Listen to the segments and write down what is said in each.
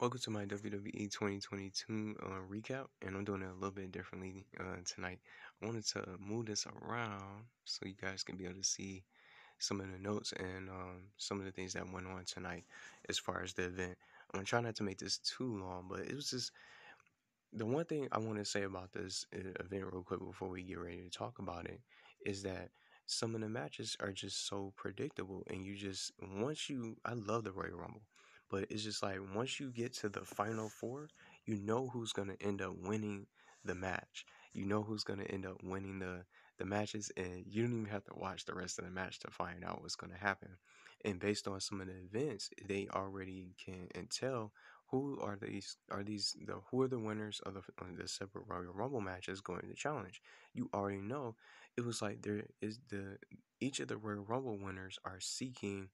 Welcome to my WWE 2022 uh, recap, and I'm doing it a little bit differently uh, tonight. I wanted to move this around so you guys can be able to see some of the notes and um, some of the things that went on tonight as far as the event. I'm gonna try not to make this too long, but it was just the one thing I want to say about this uh, event real quick before we get ready to talk about it is that some of the matches are just so predictable, and you just once you I love the Royal Rumble but it's just like once you get to the final four, you know who's gonna end up winning the match. You know who's gonna end up winning the the matches, and you don't even have to watch the rest of the match to find out what's gonna happen. And based on some of the events, they already can and tell who are these are these the who are the winners of the the separate Royal Rumble matches going to challenge. You already know it was like there is the each of the Royal Rumble winners are seeking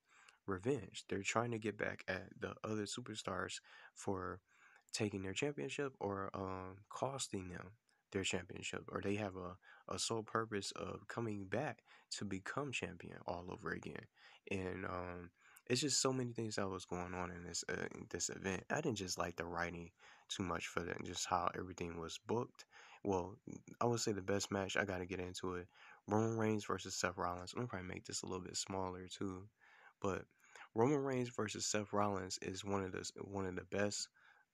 revenge. They're trying to get back at the other superstars for taking their championship or um, costing them their championship, or they have a, a sole purpose of coming back to become champion all over again. And um, it's just so many things that was going on in this uh, in this event. I didn't just like the writing too much for that, just how everything was booked. Well, I would say the best match. I got to get into it. Roman Reigns versus Seth Rollins. I'm gonna probably make this a little bit smaller too, but Roman Reigns versus Seth Rollins is one of the one of the best.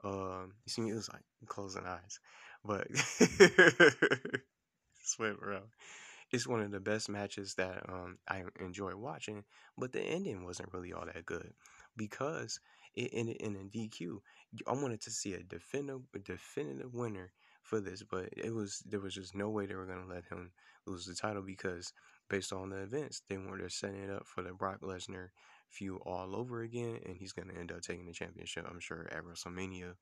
Um, you see me, it was like closing eyes, but sweat, bro. It's one of the best matches that um I enjoy watching, but the ending wasn't really all that good because it ended in a DQ. I wanted to see a definitive a definitive winner for this, but it was there was just no way they were gonna let him lose the title because based on the events, they were setting it up for the Brock Lesnar feud all over again, and he's going to end up taking the championship, I'm sure, at WrestleMania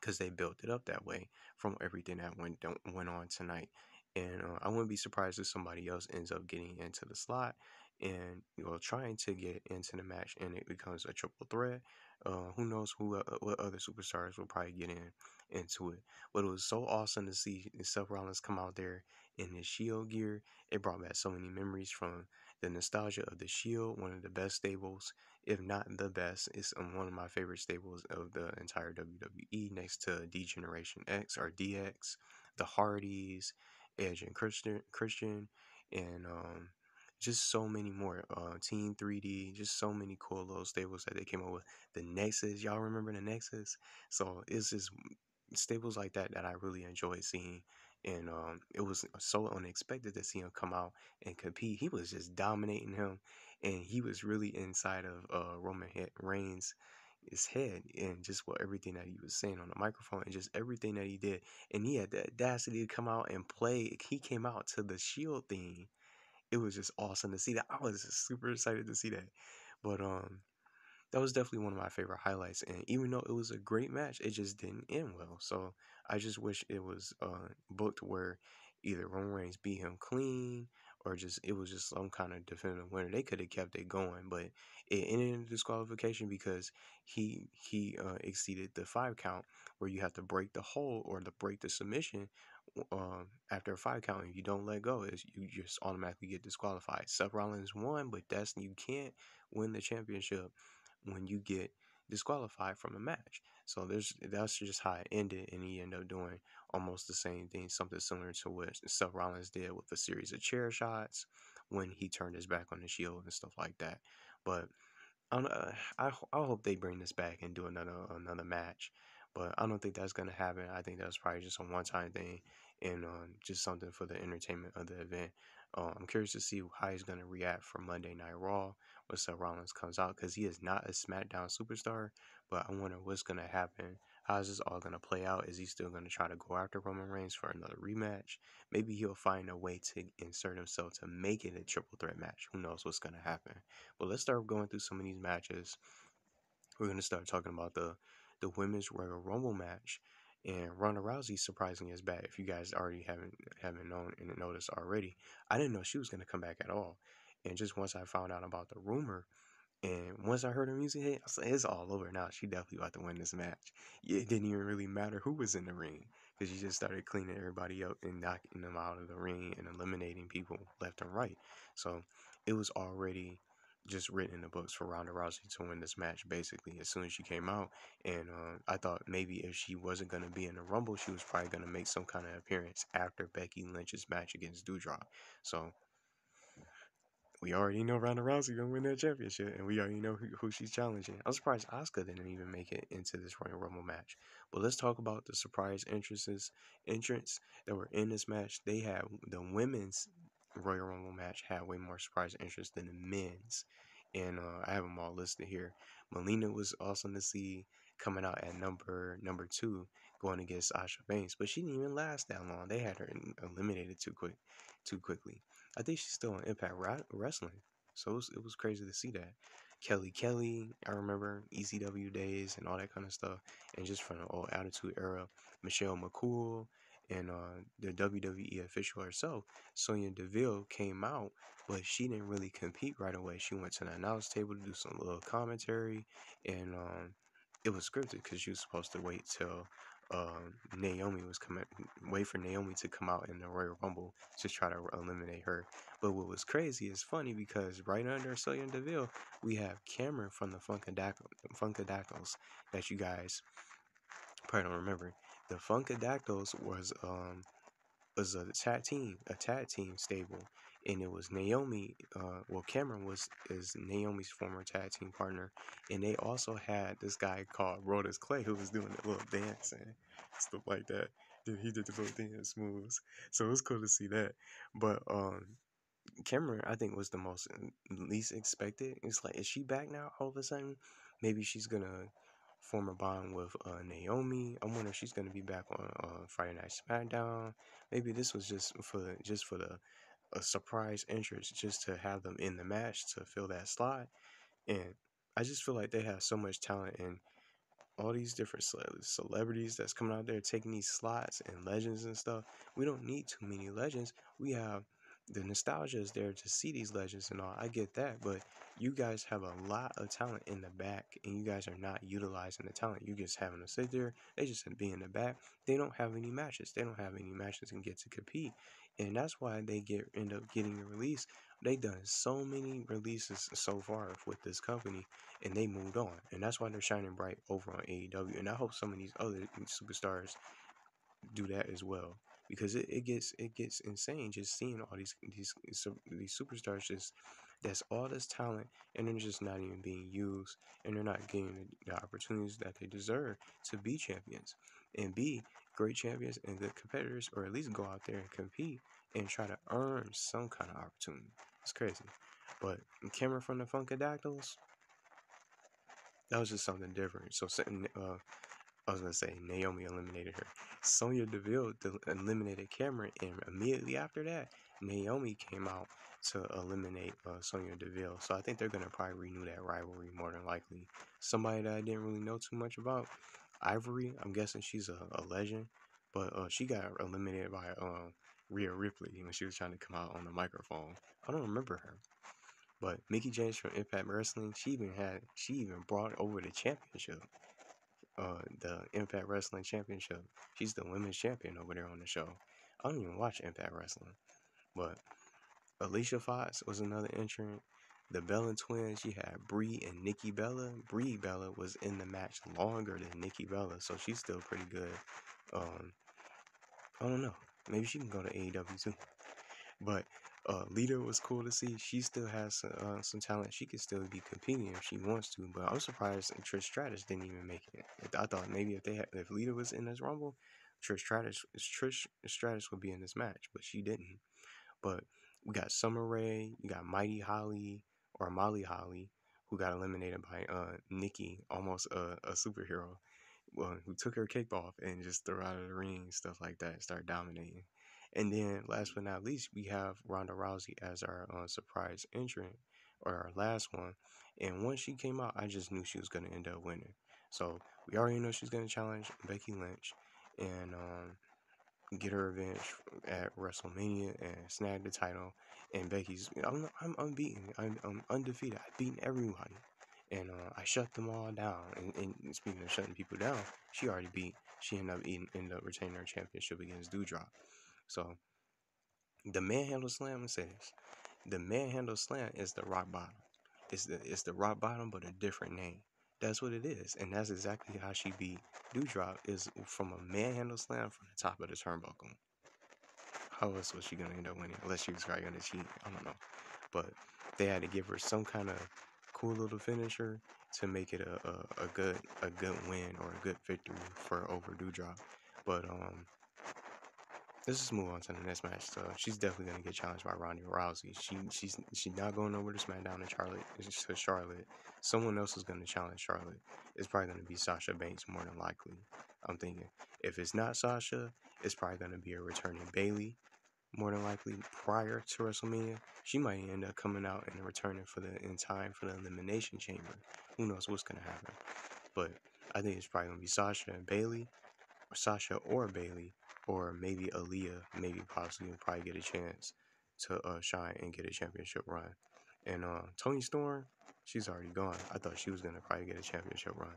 because they built it up that way from everything that went went on tonight. And uh, I wouldn't be surprised if somebody else ends up getting into the slot and you know trying to get into the match, and it becomes a triple threat. Uh, who knows who uh, what other superstars will probably get in into it. But it was so awesome to see Seth Rollins come out there in his Shield gear. It brought back so many memories from the nostalgia of the Shield, one of the best stables, if not the best. It's um, one of my favorite stables of the entire WWE, next to D Generation X or DX, the Hardys, Edge and Christian, Christian, and um, just so many more. Uh, Team 3D, just so many cool little stables that they came up with. The Nexus, y'all remember the Nexus? So it's just stables like that that I really enjoy seeing and um, it was so unexpected to see him come out and compete. He was just dominating him, and he was really inside of uh, Roman Reigns' his head and just what everything that he was saying on the microphone and just everything that he did. And he had the audacity to come out and play. He came out to the Shield thing. It was just awesome to see that. I was super excited to see that. But um, that was definitely one of my favorite highlights. And even though it was a great match, it just didn't end well. So I just wish it was uh, booked where either Roman Reigns beat him clean or just it was just some kind of definitive winner. They could have kept it going, but it ended in disqualification because he he uh, exceeded the five count where you have to break the hold or to break the submission um, after a five count. If you don't let go, is you just automatically get disqualified. Seth Rollins won, but that's you can't win the championship when you get disqualified from a match. So there's that's just how it ended, and he ended up doing almost the same thing, something similar to what Seth Rollins did with a series of chair shots when he turned his back on the Shield and stuff like that. But uh, I I hope they bring this back and do another another match. But I don't think that's gonna happen. I think that's probably just a one time thing and uh, just something for the entertainment of the event. Uh, I'm curious to see how he's to react for Monday Night Raw when Seth Rollins comes out because he is not a SmackDown superstar. But I wonder what's to happen. How is this all to play out? Is he still to try to go after Roman Reigns for another rematch? Maybe he'll find a way to insert himself to make it a triple threat match. Who knows what's to happen? But let's start going through some of these matches. We're to start talking about the the women's Royal Rumble match. And Ronda Rousey surprisingly is back. If you guys already haven't haven't known and noticed already, I didn't know she was gonna come back at all. And just once I found out about the rumor, and once I heard her music hit, I was like, it's all over now. She definitely about to win this match. It didn't even really matter who was in the ring because she just started cleaning everybody up and knocking them out of the ring and eliminating people left and right. So it was already just written in the books for Ronda Rousey to win this match. Basically, as soon as she came out, and uh, I thought maybe if she wasn't gonna be in the Rumble, she was probably gonna make some kind of appearance after Becky Lynch's match against Doudrop. So we already know Ronda Rousey gonna win that championship, and we already know who, who she's challenging. I'm surprised Asuka didn't even make it into this Royal Rumble match. But let's talk about the surprise entrances entrants that were in this match. They had the women's Royal Rumble match had way more surprise entrants than the men's, and uh, I have them all listed here. Melina was awesome to see coming out at number number two, going against Sasha Banks, but she didn't even last that long. They had her eliminated too quick, too quickly. I think she's still on Impact Wrestling. So it was, it was crazy to see that. Kelly Kelly, I remember ECW days and all that kind of stuff. And just from the old Attitude Era, Michelle McCool and uh, the WWE official herself, Sonya Deville, came out, but she didn't really compete right away. She went to the announce table to do some little commentary, and um, it was scripted because she was supposed to wait till um, Naomi was coming, wait for Naomi to come out in the Royal Rumble to try to eliminate her. But what was crazy is funny because right under Sonya Deville, we have Cameron from the Funkadactyls that you guys probably don't remember. The Funkadactyls was um was a tag team, a tag team stable, and it was Naomi. Uh, well, Cameron was is Naomi's former tag team partner, and they also had this guy called Brodus Clay who was doing a little dance and stuff like that. He did the little dance moves, so it was cool to see that. But um, Cameron, I think, was the most least expected. It's like, is she back now all of a sudden? Maybe she's gonna form a bond with uh, Naomi. I wonder if she's gonna be back on uh, Friday Night SmackDown. Maybe this was just for just for the a surprise entrance, just to have them in the match to fill that slot. And I just feel like they have so much talent and all these different celebrities that's coming out there taking these slots and legends and stuff. We don't need too many legends. We have the nostalgia is there to see these legends and all. I get that, but you guys have a lot of talent in the back, and you guys are not utilizing the talent. You just having to sit there. They just be in the back. They don't have any matches. They don't have any matches and get to compete, and that's why they get end up getting a release. They've done so many releases so far with this company, and they moved on, and that's why they're shining bright over on AEW. And I hope some of these other superstars do that as well because it, it gets it gets insane just seeing all these these these superstars just that's all this talent and they're just not even being used and they're not getting the opportunities that they deserve to be champions and be great champions and good competitors or at least go out there and compete and try to earn some kind of opportunity. It's crazy. But Cameron from the Funkadactyls that was just something different. So uh, I was gonna say Naomi eliminated her. Sonya Deville eliminated Cameron, and immediately after that, Naomi came out to eliminate uh, Sonya Deville. So I think they're gonna probably renew that rivalry more than likely. Somebody that I didn't really know too much about, Ivory. I'm guessing she's a, a legend, but uh, she got eliminated by uh, Rhea Ripley when she was trying to come out on the microphone. I don't remember her. But Mickie James from Impact Wrestling, she even had she even brought over the championship uh, the Impact Wrestling Championship. She's the women's champion over there on the show. I don't even watch Impact Wrestling, but Alicia Fox was another entrant. The Bella twins, you had Brie and Nikki Bella. Brie Bella was in the match longer than Nikki Bella, so she's still pretty good. Um, I don't know. Maybe she can go to AEW too. But uh, Lita was cool to see. She still has uh, some talent. She could still be competing if she wants to. But I'm surprised Trish Stratus didn't even make it. I thought maybe if they had, if Lita was in this Rumble, Trish Stratus Trish Stratus would be in this match, but she didn't. But we got Summer Rae, you got Mighty Holly or Molly Holly, who got eliminated by uh Nikki, almost a, a superhero, well, who took her cape off and just threw out of the ring, stuff like that, start dominating. And then, last but not least, we have Ronda Rousey as our uh, surprise entrant or our last one. And once she came out, I just knew she was going to end up winning. So we already know she's going to challenge Becky Lynch and um, get her revenge at WrestleMania and snag the title. And Becky's, I'm, I'm unbeaten. I'm, I'm undefeated. I've beaten everybody. And uh, I shut them all down. And, and, speaking of shutting people down, she already beat. She ended up eating, ended up retaining her championship against Doudrop. So the manhandle slam, I'm say this. The manhandle slam is the rock bottom. It's the it's the rock bottom, but a different name. That's what it is, and that's exactly how she beat Doudrop is from a manhandle slam from the top of the turnbuckle. How else was she gonna end up winning? Unless she was probably gonna cheat. I don't know, but they had to give her some kind of cool little finisher to make it a, a, a good a good win or a good victory for over Doudrop. But um, let's just move on to the next match. So she's definitely gonna get challenged by Ronda Rousey. She she's she's not going over to SmackDown to Charlotte It's to Charlotte. Someone else is gonna challenge Charlotte. It's probably gonna be Sasha Banks more than likely. I'm thinking if it's not Sasha, it's probably gonna be a returning Bayley. More than likely, prior to WrestleMania, she might end up coming out and returning for the in time for the Elimination Chamber. Who knows what's gonna happen? But I think it's probably gonna be Sasha and Bayley, or Sasha or Bayley or maybe Aliyah, maybe possibly probably get a chance to uh, shine and get a championship run. And uh, Toni Storm, she's already gone. I thought she was gonna probably get a championship run.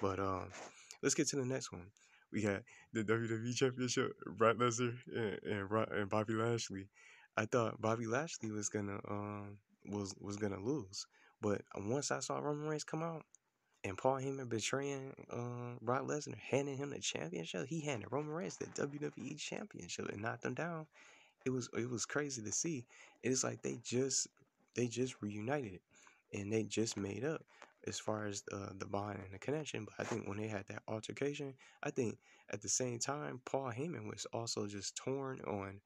But um, let's get to the next one. We got the WWE Championship, Brock Lesnar and, and, and Bobby Lashley. I thought Bobby Lashley was gonna um was was gonna lose, but once I saw Roman Reigns come out, and Paul Heyman betraying uh, Brock Lesnar, handing him the championship. He handed Roman Reigns the WWE championship and knocked him down. It was it was crazy to see. It's like they just they just reunited and they just made up as far as uh, the bond and the connection. But I think when they had that altercation, I think at the same time Paul Heyman was also just torn on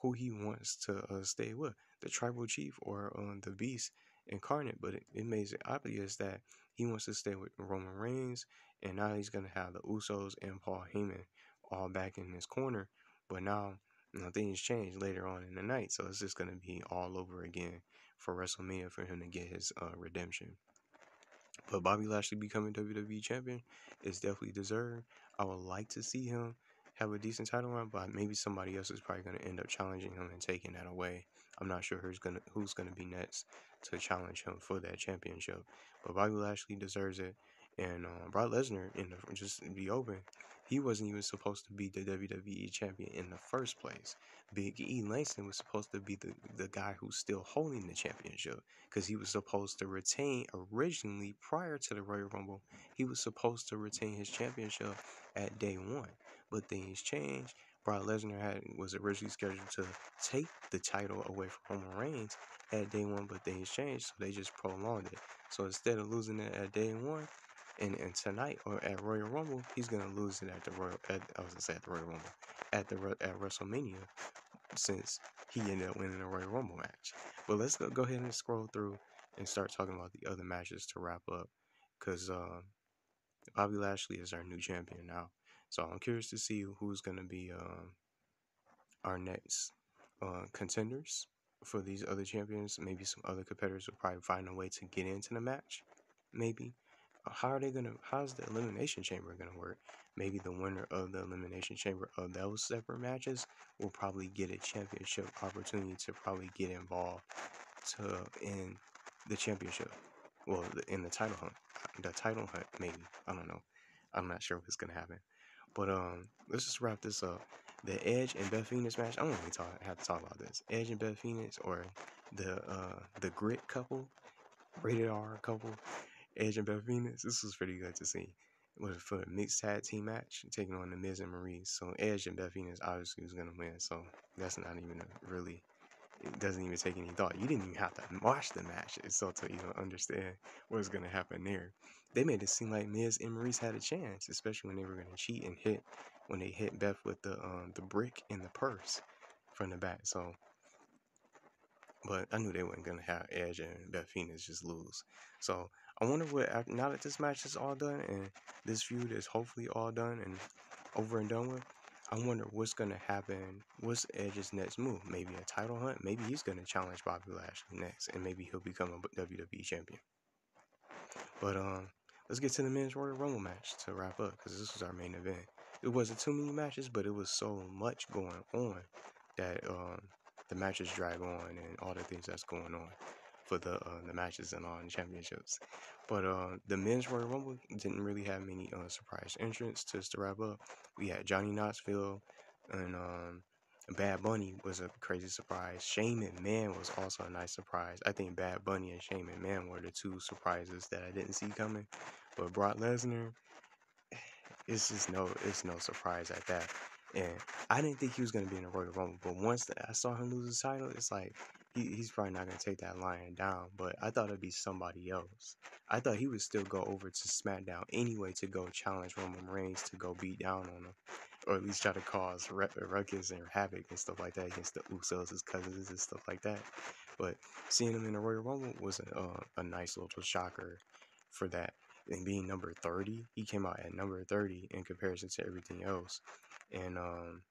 who he wants to uh, stay with, the tribal chief or um, the beast incarnate. But it, it makes it obvious that he wants to stay with Roman Reigns, and now he's gonna have the Usos and Paul Heyman all back in his corner. But now, you know, things change later on in the night, so it's just gonna be all over again for WrestleMania for him to get his uh, redemption. But Bobby Lashley becoming WWE champion is definitely deserved. I would like to see him have a decent title run, but maybe somebody else is probably going to end up challenging him and taking that away. I'm not sure who's gonna who's gonna be next to challenge him for that championship. But Bobby Lashley deserves it, and uh, Brock Lesnar in the just be open. He wasn't even supposed to be the WWE champion in the first place. Big E Langston was supposed to be the, the guy who's still holding the championship because he was supposed to retain originally prior to the Royal Rumble. He was supposed to retain his championship at day one, but things changed. Brock Lesnar had was originally scheduled to take the title away from Roman Reigns at day one, but things changed, so they just prolonged it. So instead of losing it at day one, and, and tonight or at Royal Rumble, he's gonna lose it at the Royal. At, I was gonna say at the Royal Rumble, at the at WrestleMania, since he ended up winning the Royal Rumble match. But let's go, go ahead and scroll through and start talking about the other matches to wrap up, because uh, Bobby Lashley is our new champion now. So I'm curious to see who's gonna be uh, our next uh, contenders for these other champions. Maybe some other competitors will probably find a way to get into the match. Maybe. Uh, how are they gonna? How's the elimination chamber gonna work? Maybe the winner of the elimination chamber of those separate matches will probably get a championship opportunity to probably get involved to in the championship. Well, in the title hunt, the title hunt maybe. I don't know. I'm not sure what's gonna happen. But um, let's just wrap this up the Edge and Beth Phoenix match. I don't really talk have to talk about this. Edge and Beth Phoenix or the uh the Grit couple, rated R couple, Edge and Beth Phoenix. This was pretty good to see. Was for a mixed tag team match, taking on the Miz and Maryse. So Edge and Beth Phoenix obviously was gonna win. So that's not even a really it doesn't even take any thought. You didn't even have to watch the match itself to even understand what's gonna happen there. They made it seem like Miz and Maryse had a chance, especially when they were gonna cheat and hit when they hit Beth with the um, the brick in the purse from the back. So, but I knew they weren't gonna have Edge and Beth Phoenix just lose. So I wonder what now that this match is all done and this feud is hopefully all done and over and done with. I wonder what's gonna happen. What's Edge's next move? Maybe a title hunt. Maybe he's gonna challenge Bobby Lashley next, and maybe he'll become a WWE champion. But um, let's get to the men's Royal Rumble match to wrap up because this was our main event it wasn't too many matches, but it was so much going on that um, the matches drag on and all the things that's going on for the uh, the matches and all the championships. But uh, the men's Royal Rumble didn't really have many uh, surprise entrants. Just to wrap up, we had Johnny Knoxville and um, Bad Bunny was a crazy surprise. Shane Man was also a nice surprise. I think Bad Bunny and Shane Man were the two surprises that I didn't see coming. But Brock Lesnar, it's just no, it's no surprise at that. And I didn't think he was gonna be in the Royal Rumble, but once I saw him lose his title, it's like he, he's probably not gonna take that lion down. But I thought it'd be somebody else. I thought he would still go over to SmackDown anyway to go challenge Roman Reigns to go beat down on him, or at least try to cause ruckus and havoc and stuff like that against the Usos, his cousins and stuff like that. But seeing him in the Royal Rumble was a, uh, a nice little shocker for that. And being number 30, he came out at number 30 in comparison to everything else. And um,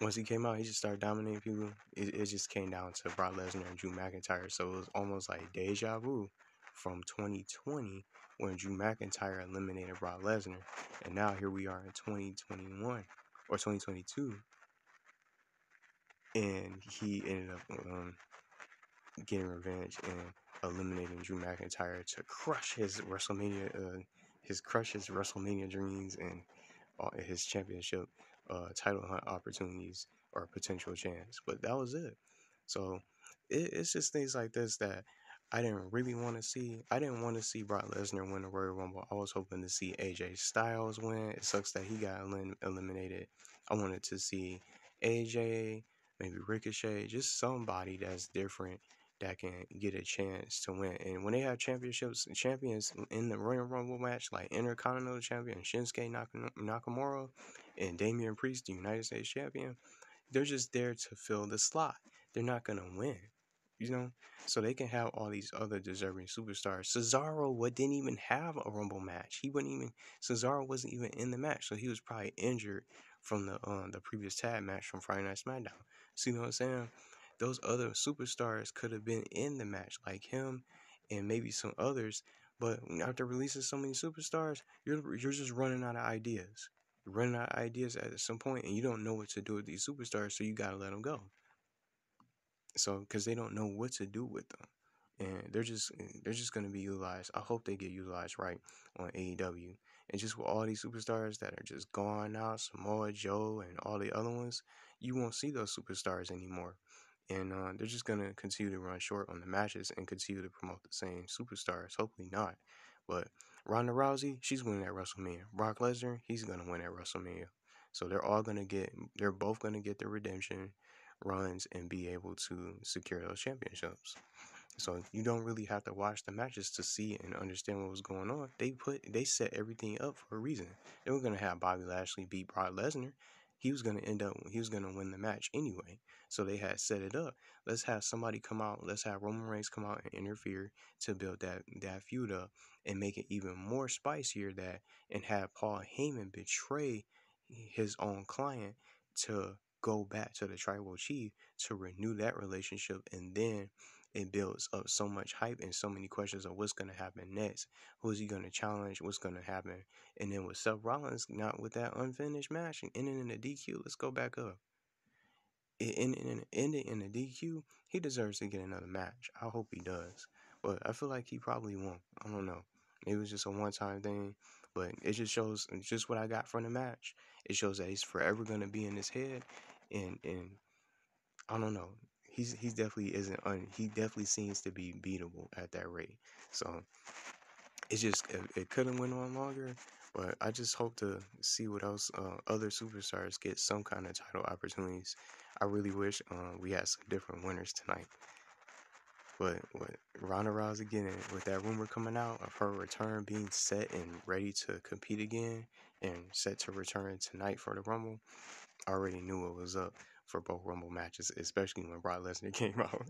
once he came out, he just started dominating people. It, it just came down to Brock Lesnar and Drew McIntyre. So it was almost like deja vu from 2020 when Drew McIntyre eliminated Brock Lesnar. And now here we are in 2021 or 2022. And he ended up um, getting revenge and eliminating Drew McIntyre to crush his WrestleMania, uh, his crush his WrestleMania dreams and his championship uh, title hunt opportunities or potential chance. But that was it. So it, it's just things like this that I didn't really want to see. I didn't want to see Brock Lesnar win the Royal Rumble. I was hoping to see AJ Styles win. It sucks that he got elim- eliminated. I wanted to see AJ, maybe Ricochet, just somebody that's different that can get a chance to win. And when they have championships, champions in the Royal Rumble match, like Intercontinental Champion Shinsuke Nakamura and Damian Priest, the United States Champion, they're just there to fill the slot. They're not gonna win, you know. So they can have all these other deserving superstars. Cesaro what didn't even have a Rumble match. He wasn't even Cesaro wasn't even in the match, so he was probably injured from the uh, the previous tag match from Friday Night SmackDown. See what I'm saying? Those other superstars could have been in the match, like him and maybe some others. But after releasing so many superstars, you're you're just running out of ideas. You're running out of ideas at some point, and you don't know what to do with these superstars, so you gotta let them go. So, because they don't know what to do with them, and they're just they're just gonna be utilized. I hope they get utilized right on AEW. And just with all these superstars that are just gone now, Samoa Joe and all the other ones, you won't see those superstars anymore and uh, they're just gonna continue to run short on the matches and continue to promote the same superstars. Hopefully not, but Ronda Rousey, she's winning at WrestleMania. Brock Lesnar, he's gonna win at WrestleMania. So they're all gonna get, they're both gonna get their redemption runs and be able to secure those championships. So you don't really have to watch the matches to see and understand what was going on. They put, they set everything up for a reason. They were gonna have Bobby Lashley beat Brock Lesnar, he was going to end up he was going to win the match anyway. So they had set it up. Let's have somebody come out. Let's have Roman Reigns come out and interfere to build that that feud up and make it even more spicier. That and have Paul Heyman betray his own client to go back to the tribal chief to renew that relationship and then it builds up so much hype and so many questions of what's going to happen next. Who's he going to challenge? What's going to happen? And then with Seth Rollins, not with that unfinished match and ending in a DQ, let's go back up. It ended in, in the DQ, he deserves to get another match. I hope he does. But I feel like he probably won't. I don't know. It was just a one time thing. But it just shows just what I got from the match. It shows that he's forever gonna be in his head and and I don't know he's he's definitely isn't un, he definitely seems to be beatable at that rate. So it's just it, it couldn't went on longer, but I just hope to see what else uh, other superstars get some kind of title opportunities. I really wish uh, we had some different winners tonight. But with Ronda Rousey getting with that rumor coming out of her return being set and ready to compete again and set to return tonight for the Rumble, I already knew what was up for both Rumble matches, especially when Brock Lesnar came out.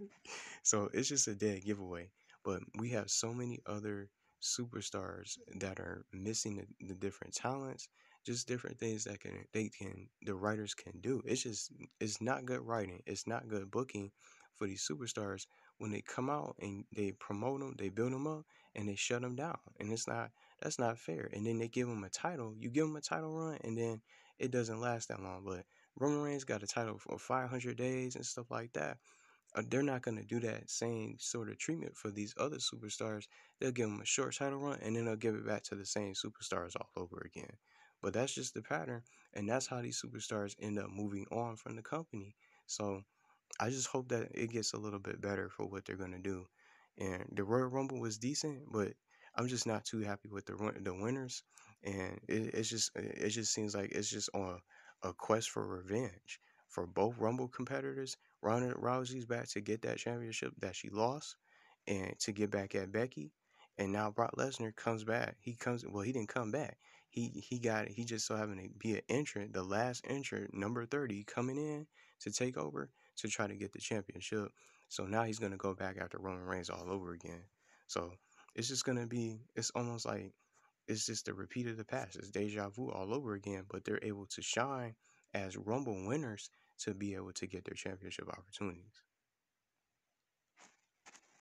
so it's just a dead giveaway. But we have so many other superstars that are missing the, the different talents, just different things that can they can the writers can do. It's just it's not good writing. It's not good booking for these superstars when they come out and they promote them, they build them up, and they shut them down. And it's not that's not fair. And then they give them a title. You give them a title run, and then it doesn't last that long. But Roman Reigns got a title for 500 days and stuff like that. Uh, they're not going to do that same sort of treatment for these other superstars. They'll give them a short title run and then they'll give it back to the same superstars all over again. But that's just the pattern, and that's how these superstars end up moving on from the company. So I just hope that it gets a little bit better for what they're gonna do. And the Royal Rumble was decent, but I'm just not too happy with the the winners. And it, it's just it just seems like it's just on a, quest for revenge for both Rumble competitors. Ronda Rousey's back to get that championship that she lost, and to get back at Becky. And now Brock Lesnar comes back. He comes well. He didn't come back. He he got he just so happened to be an entrant, the last entrant, number thirty, coming in to take over to try to get the championship. So now he's gonna go back after Roman Reigns all over again. So it's just gonna be it's almost like it's just a repeat of the past. It's deja vu all over again, but they're able to shine as Rumble winners to be able to get their championship opportunities.